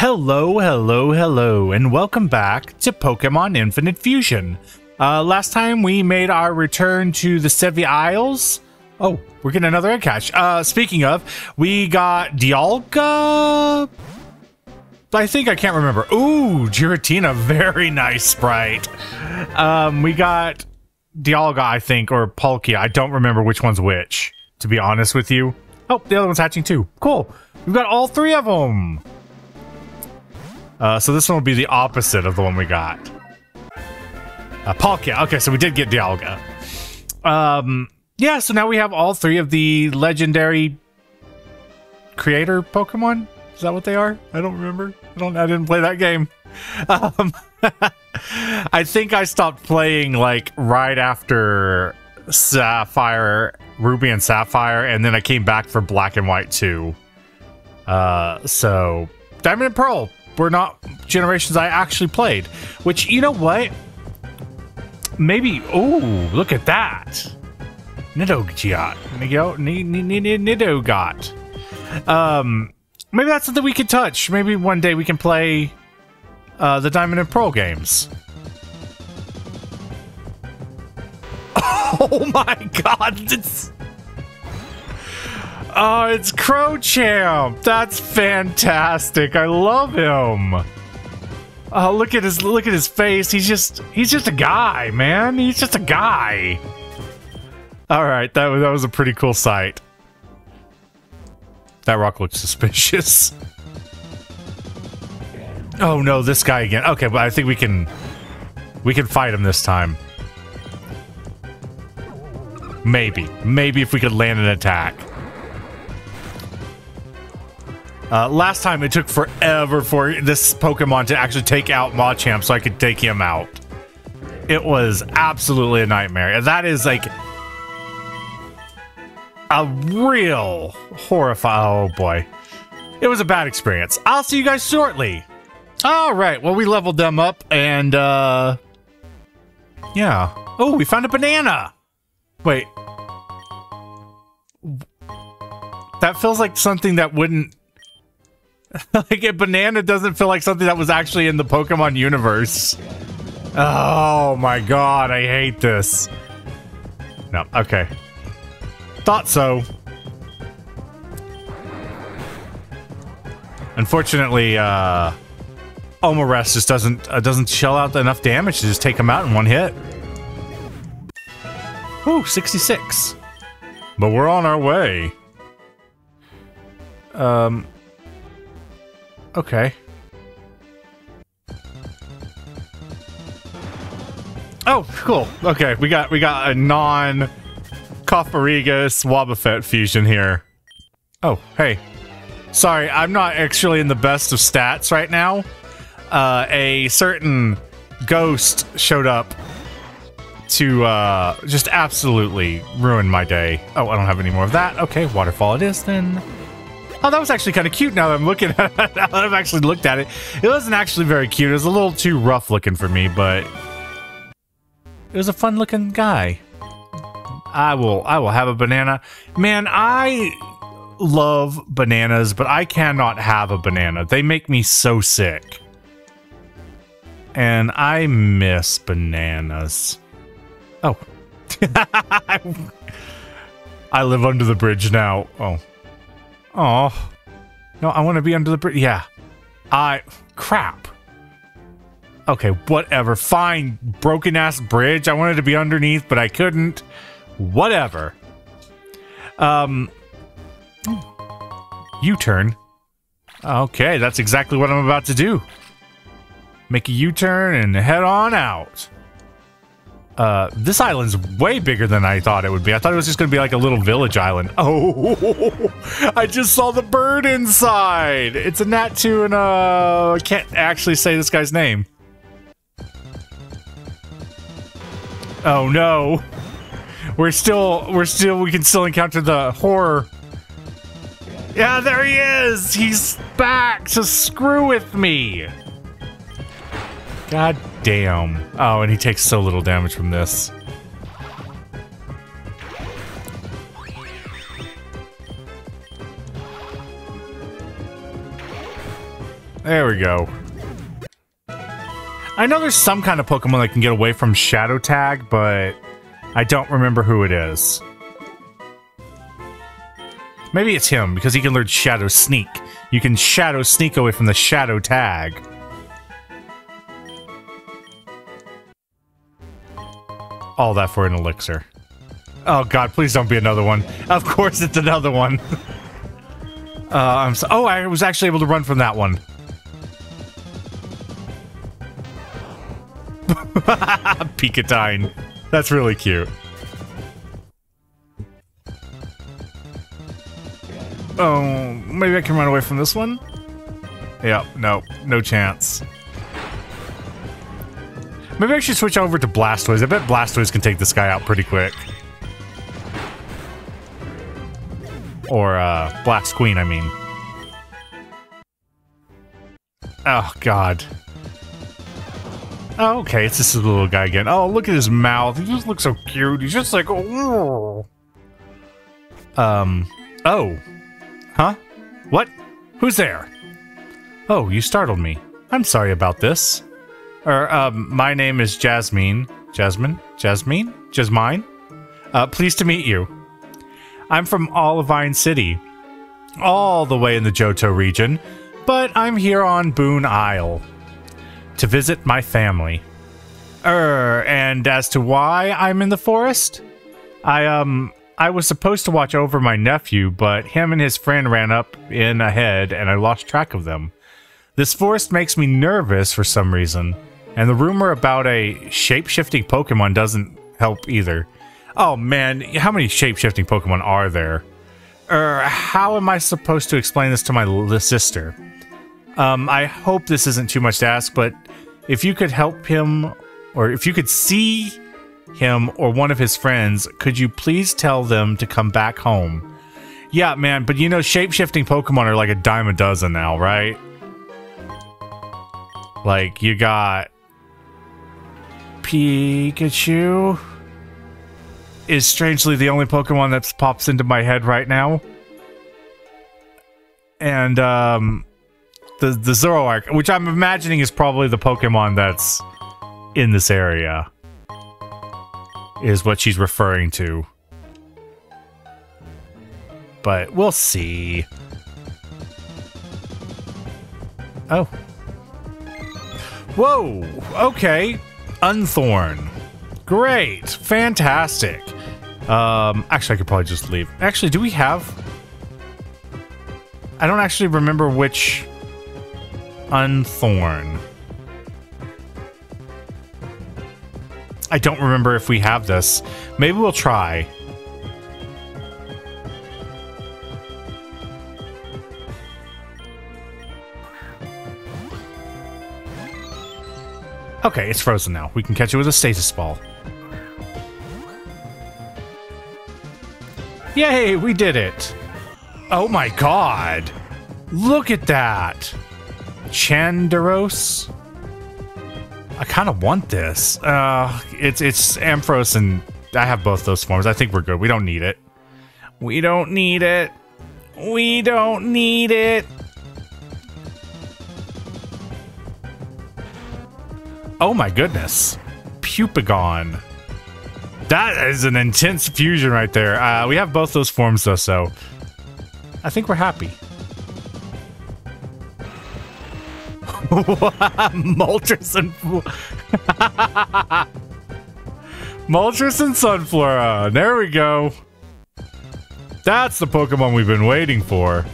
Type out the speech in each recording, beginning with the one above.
Hello, hello, hello, and welcome back to Pokemon Infinite Fusion. Uh, last time we made our return to the Sevii Isles. Oh, we're getting another egg catch. Uh, speaking of, we got Dialga. I think I can't remember. Ooh, Giratina, very nice sprite. Um, we got Dialga, I think, or Palkia. I don't remember which one's which, to be honest with you. Oh, the other one's hatching too. Cool. We've got all three of them. Uh, so this one will be the opposite of the one we got. Uh, Palkia. Okay, so we did get Dialga. Um, yeah, so now we have all three of the legendary creator Pokemon. Is that what they are? I don't remember. I don't. I didn't play that game. Um, I think I stopped playing like right after Sapphire, Ruby and Sapphire, and then I came back for Black and White too. Uh, so Diamond and Pearl were not generations I actually played. Which you know what? Maybe. Oh, look at that. Nidogot. Nidogot. Um, maybe that's something we could touch. Maybe one day we can play uh, the Diamond and Pearl games. Oh my god, it's... Oh, it's Crochamp! That's fantastic. I love him. Oh, look at his look at his face. He's just he's just a guy, man. He's just a guy. All right, that was that was a pretty cool sight. That rock looks suspicious. Oh no, this guy again. Okay, but I think we can we can fight him this time. Maybe. Maybe if we could land an attack. Uh, last time it took forever for this Pokemon to actually take out Machamp so I could take him out. It was absolutely a nightmare. That is like a real horrifying. Oh boy. It was a bad experience. I'll see you guys shortly. All right. Well, we leveled them up and, uh, yeah. Oh, we found a banana. Wait. That feels like something that wouldn't like a banana doesn't feel like something that was actually in the Pokemon universe. Oh my god, I hate this. No, okay. Thought so. Unfortunately, uh Omarest just doesn't uh, doesn't shell out enough damage to just take him out in one hit. Ooh, 66. But we're on our way. Um Okay. Oh, cool. Okay, we got we got a non Cofagrigus Wobbuffet fusion here. Oh, hey. Sorry, I'm not actually in the best of stats right now. Uh, a certain ghost showed up to uh, just absolutely ruin my day. Oh, I don't have any more of that. Okay, waterfall it is then. Oh, that was actually kind of cute now that I'm looking at it. now that I've actually looked at it. It wasn't actually very cute. It was a little too rough looking for me, but it was a fun looking guy. I will I will have a banana. Man, I love bananas, but I cannot have a banana. They make me so sick. And I miss bananas. Oh. I live under the bridge now. Oh. Oh. No, I want to be under the bridge. Yeah. I... Crap. Okay, whatever. Fine. Broken ass bridge. I wanted to be underneath, but I couldn't. Whatever. Um... U-turn. Okay, that's exactly what I'm about to do. Make a U-turn and head on out. Uh, this island's way bigger than I thought it would be. I thought it was just gonna be like a little village island. Oh, I just saw the bird inside. It's a Nat Natu and uh, I can't actually say this guy's name. Oh no. We're still, we're still, we can still encounter the horror. Yeah, there he is. He's back to screw with me. God damn. Oh, and he takes so little damage from this. There we go. I know there's some kind of Pokemon that can get away from Shadow Tag, but I don't remember who it is. Maybe it's him, because he can learn Shadow Sneak. You can Shadow Sneak away from the Shadow Tag. All that for an elixir. Oh god, please don't be another one. Of course it's another one. uh, I'm so oh, I was actually able to run from that one. Pikatine. That's really cute. Oh, maybe I can run away from this one? Yep, no, no chance. Maybe I should switch over to Blastoise. I bet Blastoise can take this guy out pretty quick. Or, uh, Black's Queen, I mean. Oh, God. Oh, okay, it's just a little guy again. Oh, look at his mouth. He just looks so cute. He's just like, oh. Um, oh. Huh? What? Who's there? Oh, you startled me. I'm sorry about this. Or, um, my name is Jasmine. Jasmine? Jasmine? Jasmine? Uh, pleased to meet you. I'm from Olivine City, all the way in the Johto region, but I'm here on Boone Isle to visit my family. Er, and as to why I'm in the forest? I, um, I was supposed to watch over my nephew, but him and his friend ran up in ahead and I lost track of them. This forest makes me nervous for some reason. And the rumor about a shape-shifting Pokemon doesn't help either. Oh man, how many shape-shifting Pokemon are there? Er, how am I supposed to explain this to my sister? Um, I hope this isn't too much to ask, but if you could help him, or if you could see him or one of his friends, could you please tell them to come back home? Yeah, man, but you know, shape-shifting Pokemon are like a dime a dozen now, right? Like, you got Pikachu is strangely the only Pokemon that pops into my head right now. And um, the the Zoroark, which I'm imagining is probably the Pokemon that's in this area, is what she's referring to. But we'll see. Oh. Whoa! Okay. Unthorn. Great. Fantastic. Um, actually, I could probably just leave. Actually, do we have... I don't actually remember which Unthorn. I don't remember if we have this. Maybe we'll try. Okay, it's frozen now. We can catch it with a stasis ball. Yay, we did it! Oh my god! Look at that! Chandaros? I kind of want this. Uh, it's it's Ampharos and I have both those forms. I think we're good. We don't need it. We don't need it. We don't need it. Oh my goodness. Pupigon. That is an intense fusion right there. Uh, we have both those forms though, so I think we're happy. Moltres and Moltres and Sunflora. There we go. That's the Pokemon we've been waiting for.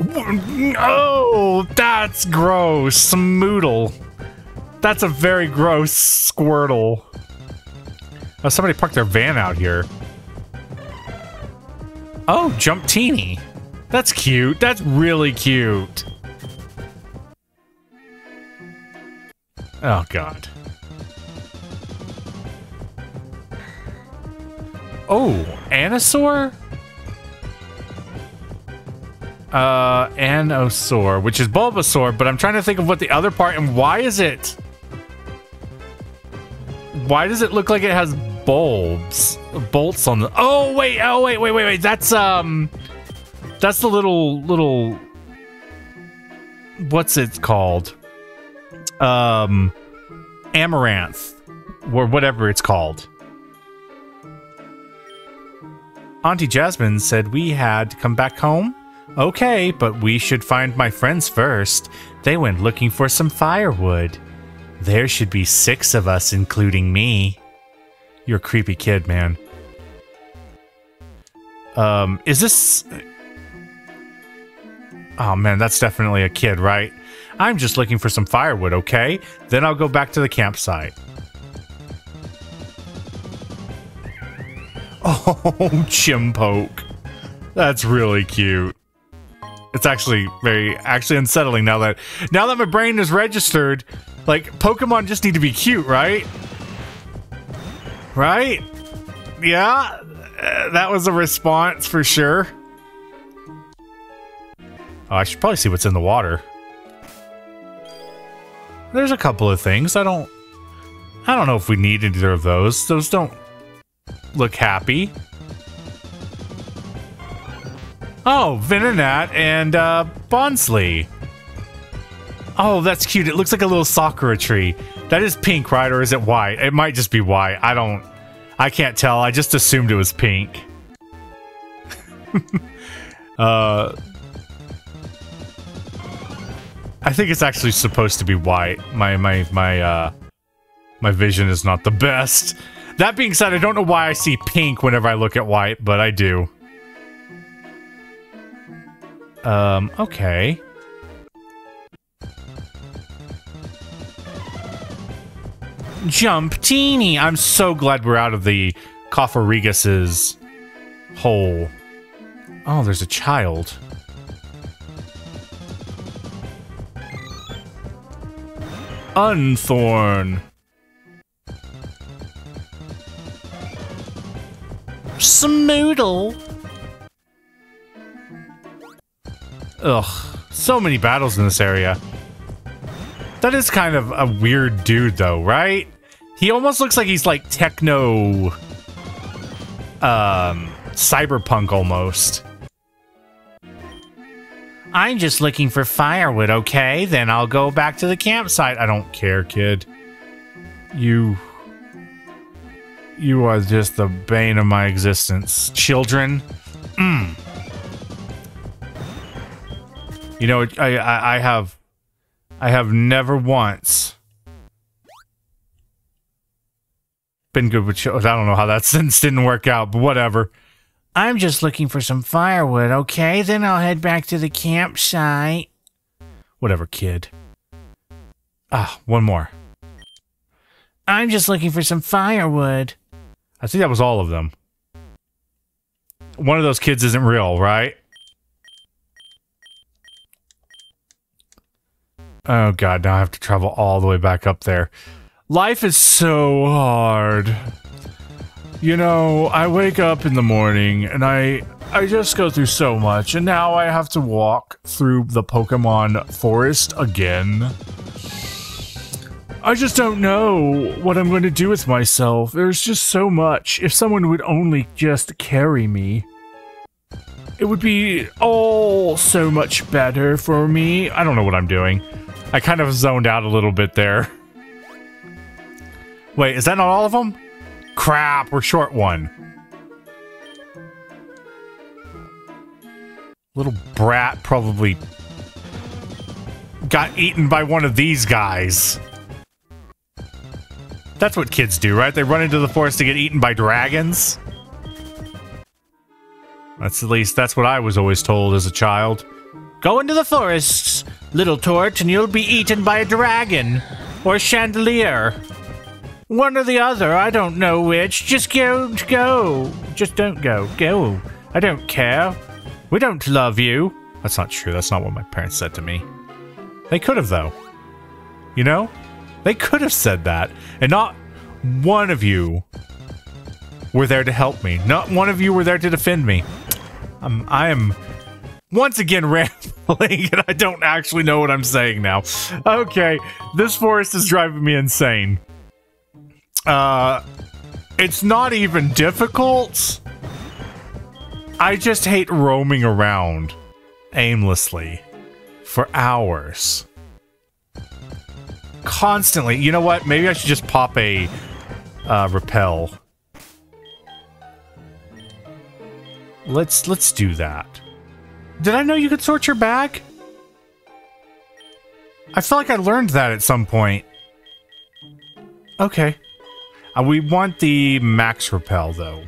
Oh, that's gross. Smoodle. That's a very gross Squirtle. Oh, somebody parked their van out here. Oh, Jump Teeny. That's cute. That's really cute. Oh, God. Oh, Anasaur? Uh, Anosaur, which is Bulbasaur, but I'm trying to think of what the other part and why is it? Why does it look like it has bulbs, bolts on the? Oh wait, oh wait, wait, wait, wait. That's um, that's the little little what's it called? Um, Amaranth, or whatever it's called. Auntie Jasmine said we had to come back home. Okay, but we should find my friends first. They went looking for some firewood. There should be six of us, including me. You're a creepy kid, man. Um, is this... Oh man, that's definitely a kid, right? I'm just looking for some firewood, okay? Then I'll go back to the campsite. Oh, Chimpoke. That's really cute. It's actually very actually unsettling now that now that my brain is registered. Like Pokemon just need to be cute, right? Right? Yeah, uh, that was a response for sure. Oh, I should probably see what's in the water. There's a couple of things. I don't I don't know if we need either of those. Those don't look happy. Oh, Venonat and uh, Bonsly. Oh, that's cute. It looks like a little sakura tree. That is pink, right? Or is it white? It might just be white. I don't... I can't tell. I just assumed it was pink. uh... I think it's actually supposed to be white. My, my, my, uh... My vision is not the best. That being said, I don't know why I see pink whenever I look at white, but I do. Um, okay. Jump Teeny! I'm so glad we're out of the Cofagrigus's hole. Oh, there's a child. Unthorn. Smoodle. Ugh, so many battles in this area. That is kind of a weird dude, though, right? He almost looks like he's like techno... Um, cyberpunk almost. I'm just looking for firewood, okay? Then I'll go back to the campsite. I don't care, kid. You... You are just the bane of my existence. Children? Mm. You know, I, I, I have I have never once been good with shows. I don't know how that sentence didn't work out, but whatever. I'm just looking for some firewood, okay? Then I'll head back to the campsite. Whatever, kid. Ah, one more. I'm just looking for some firewood. I think that was all of them. One of those kids isn't real, right? Oh god, now I have to travel all the way back up there. Life is so hard. You know, I wake up in the morning and I I just go through so much and now I have to walk through the Pokemon forest again. I just don't know what I'm going to do with myself. There's just so much. If someone would only just carry me. It would be all so much better for me. I don't know what I'm doing. I kind of zoned out a little bit there. Wait, is that not all of them? Crap, we're short one. Little brat probably got eaten by one of these guys. That's what kids do, right? They run into the forest to get eaten by dragons. That's at least, that's what I was always told as a child. Go into the forests, little Tort, and you'll be eaten by a dragon. Or chandelier. One or the other, I don't know which. Just go, go. Just don't go. Go. I don't care. We don't love you. That's not true. That's not what my parents said to me. They could have, though. You know? They could have said that. And not one of you were there to help me. Not one of you were there to defend me. I'm, I am once again rambling and I don't actually know what I'm saying now. Okay, this forest is driving me insane. Uh, it's not even difficult. I just hate roaming around aimlessly for hours. Constantly. You know what? Maybe I should just pop a uh, repel. Let's let's do that. Did I know you could sort your bag? I feel like I learned that at some point. Okay. Uh, we want the max repel, though.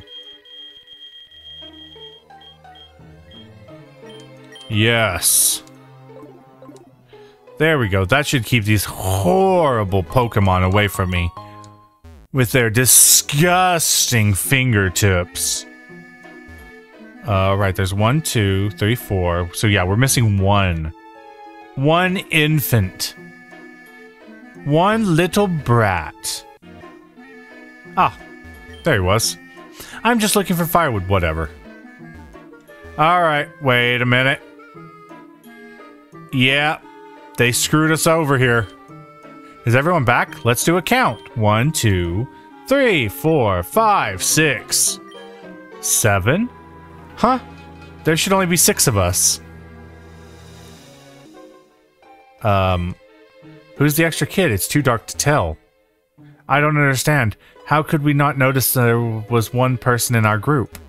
Yes. There we go. That should keep these horrible Pokemon away from me. With their disgusting fingertips. Uh, right, there's one, two, three, four. So yeah, we're missing one. One infant. One little brat. Ah, there he was. I'm just looking for firewood, whatever. Alright, wait a minute. Yeah, they screwed us over here. Is everyone back? Let's do a count. One, two, three, four, five, six, seven. Huh? There should only be six of us. Um, who's the extra kid? It's too dark to tell. I don't understand. How could we not notice there was one person in our group?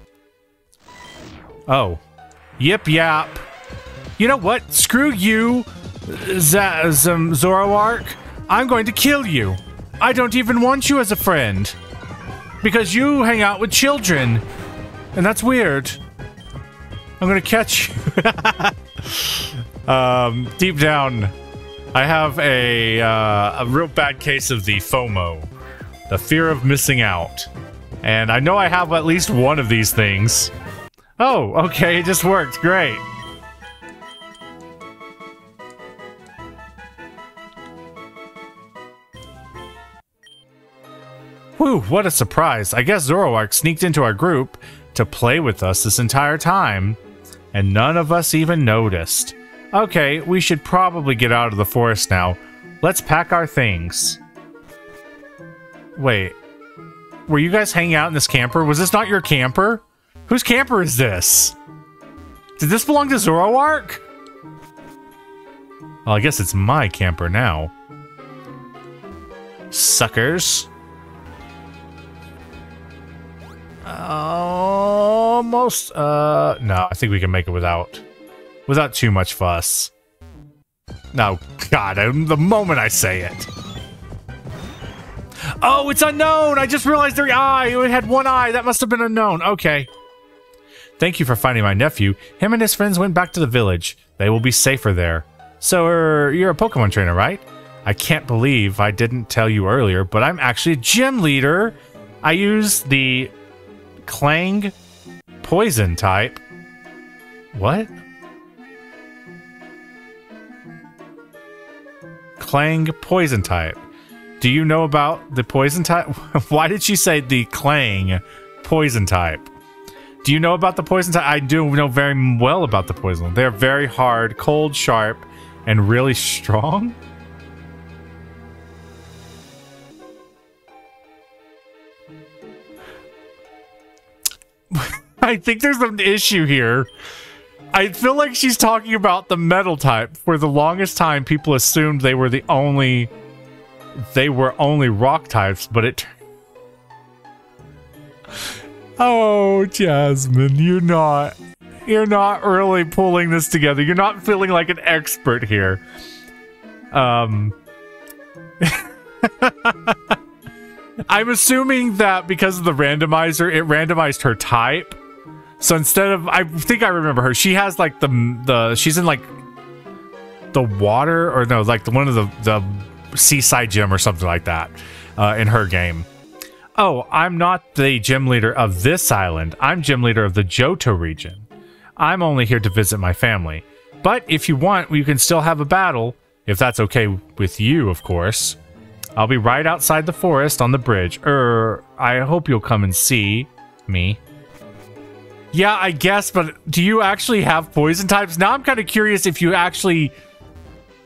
Oh. Yip yap. You know what? Screw you, Z Zoroark. I'm going to kill you. I don't even want you as a friend. Because you hang out with children. And that's weird. I'm gonna catch you. um, deep down, I have a, uh, a real bad case of the FOMO. The fear of missing out. And I know I have at least one of these things. Oh, okay, it just worked. Great. Whew, what a surprise. I guess Zoroark sneaked into our group to play with us this entire time, and none of us even noticed. Okay, we should probably get out of the forest now. Let's pack our things. Wait. Were you guys hanging out in this camper? Was this not your camper? Whose camper is this? Did this belong to Zoroark? Well, I guess it's my camper now. Suckers. Oh, Almost, uh, no, I think we can make it without, without too much fuss. No, God, I, the moment I say it. Oh, it's Unown! I just realized their eye! It had one eye! That must have been Unown. Okay. Thank you for finding my nephew. Him and his friends went back to the village. They will be safer there. So, er, you're a Pokemon trainer, right? I can't believe I didn't tell you earlier, but I'm actually a gym leader. I use the Klang poison type. What? Klang poison type. Do you know about the poison type? Why did she say the Klang poison type? Do you know about the poison type? I do know very well about the poison. They're very hard, cold, sharp, and really strong. I think there's an issue here. I feel like she's talking about the metal type. For the longest time, people assumed they were the only... They were only rock types, but it... Oh, Jasmine, you're not... You're not really pulling this together. You're not feeling like an expert here. Um... I'm assuming that because of the randomizer, it randomized her type. So instead of, I think I remember her. She has like the the she's in like the water or no, like the one of the the seaside gym or something like that uh, in her game. Oh, I'm not the gym leader of this island. I'm gym leader of the Johto region. I'm only here to visit my family. But if you want, you can still have a battle, if that's okay with you, of course. I'll be right outside the forest on the bridge. Er, I hope you'll come and see me. Yeah, I guess, but do you actually have poison types? Now I'm kind of curious if you actually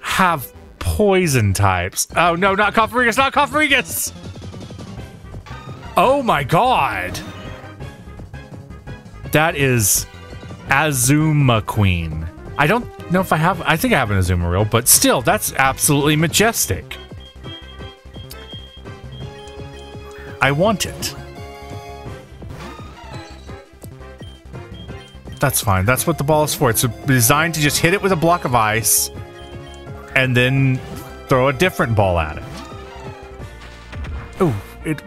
have poison types. Oh, no, not Cofagrigus, not Cofagrigus! Oh my god! That is Azuma Queen. I don't know if I have. I think I have an Azumarill, but still, that's absolutely majestic. I want it. That's fine. That's what the ball is for. It's designed to just hit it with a block of ice and then throw a different ball at it. Oh, it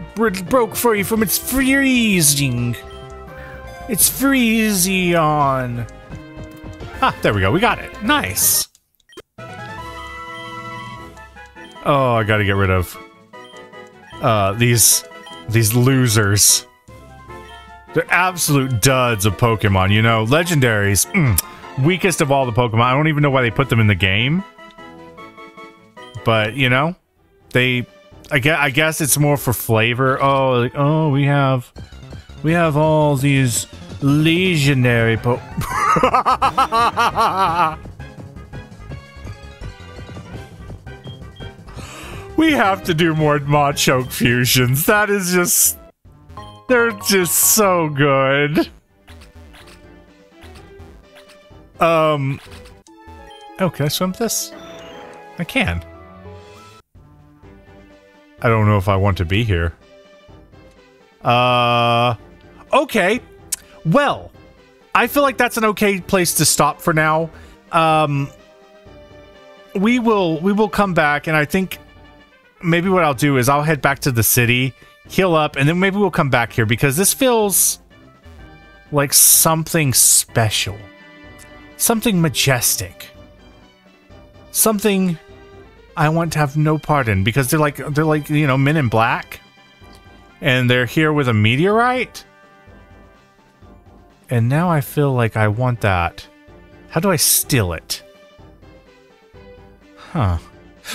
broke free from its freezing. It's freezing on. Ah, there we go. We got it. Nice. Oh, I gotta get rid of uh, these these losers. They're absolute duds of Pokemon, you know. Legendaries, mm, weakest of all the Pokemon. I don't even know why they put them in the game. But, you know, they I guess, I guess it's more for flavor. Oh, like, oh, we have we have all these legionary po We have to do more Machoke fusions. That is just they're just so good. Um Oh, can I swim this? I can. I don't know if I want to be here. Uh, okay. Well, I feel like that's an okay place to stop for now. Um, we will we will come back, and I think maybe what I'll do is I'll head back to the city, heal up, and then maybe we'll come back here because this feels like something special, something majestic, something I want to have no part in because they're like they're like you know men in black, and they're here with a meteorite. And now I feel like I want that. How do I steal it? Huh.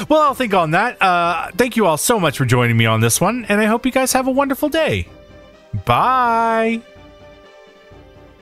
Well, I'll think on that. Uh, thank you all so much for joining me on this one, and I hope you guys have a wonderful day. Bye.